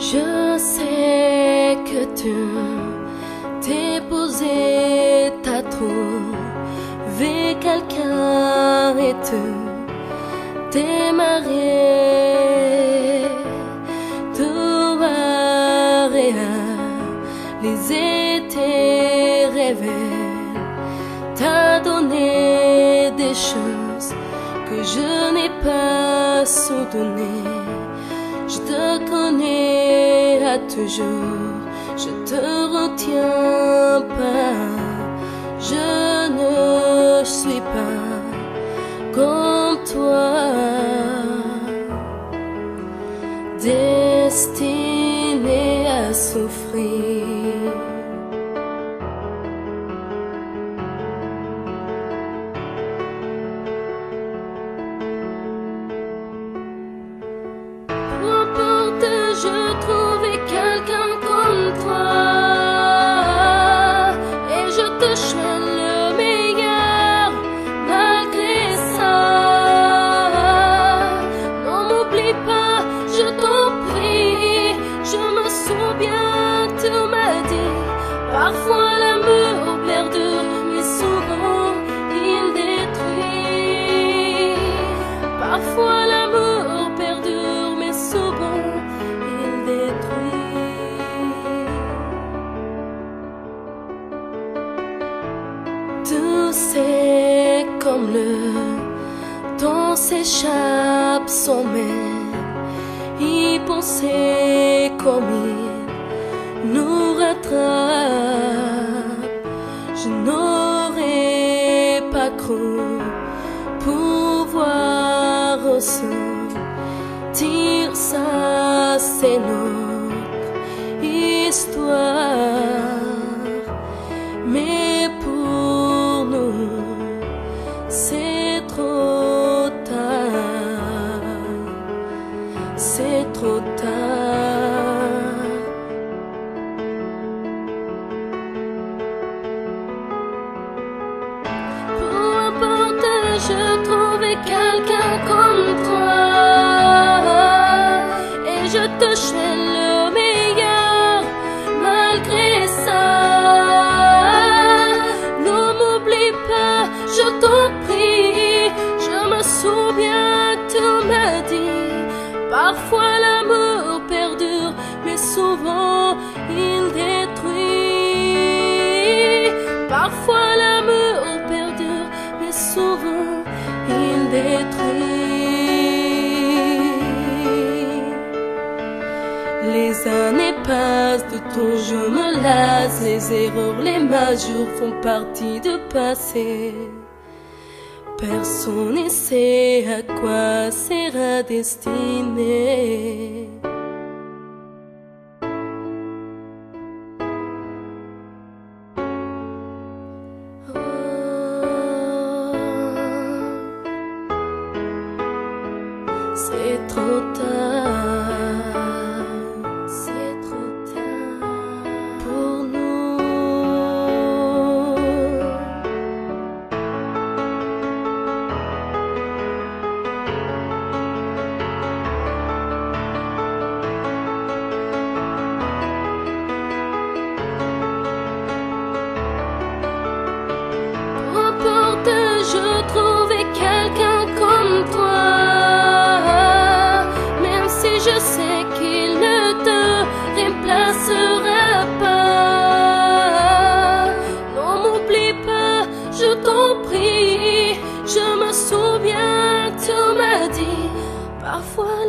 Je sais que tu t'es posé, t'as trouvé quelqu'un et tu t'es marié. Toi, les étés révèlent, t'as donné des choses que je n'ai pas soudonnées. Je te connais toujours, je te retiens pas. Je ne suis pas comme toi, destiné à souffrir. Comme le temps s'échappe sans même y penser comme il nous rattrape. Je n'aurais pas cru pouvoir ressentir ça, c'est notre c'est trop tard. C'est trop tard. Peu importe, je trouvais quelqu'un comme toi. Souvent il détruit. Parfois l'amour perdure, mais souvent il détruit. Les années passent, de ton je me lasse, les erreurs, les majeurs font partie du passé. Personne ne sait à quoi sera destiné. Trop tard, Parfois